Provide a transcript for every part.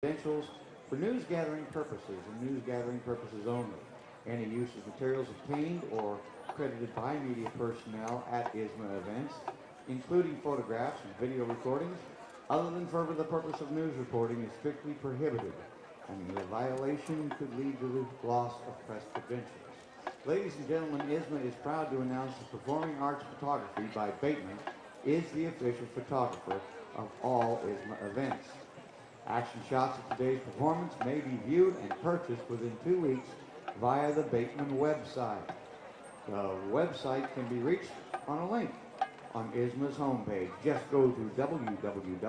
credentials for news gathering purposes and news gathering purposes only. Any use of materials obtained or credited by media personnel at ISSMA events, including photographs and video recordings, other than for the purpose of news reporting is strictly prohibited, and the violation could lead to the loss of press credentials. Ladies and gentlemen, ISSMA is proud to announce that Performing Arts Photography by Bateman is the official photographer of all ISSMA events. Action shots of today's performance may be viewed and purchased within two weeks via the Bateman website. The website can be reached on a link on ISSMA's homepage. Just go to www.issma.net.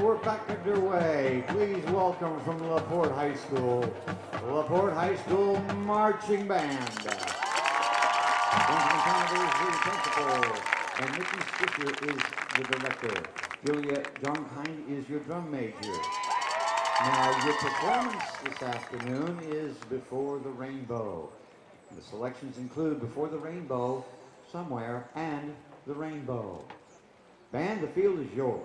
We're back underway. Please welcome from LaPorte High School, LaPorte High School Marching Band. Benjamin Conover is the principal, and Nikki Fisher is the director. Julia John Kind is your drum major. Now, your performance this afternoon is Before the Rainbow. The selections include Before the Rainbow, Somewhere, and The Rainbow. Band, the field is yours.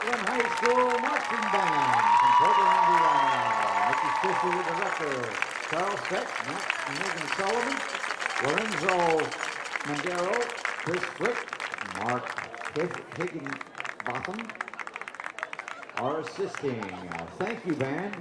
Portland High School Marching Band from Portland, Indiana. Mickey Fisher with the record. Charles Peck, Matt Megan Sullivan, Lorenzo Mandero, Chris Flick, Mark Hig- Higginbotham are assisting. Thank you, band.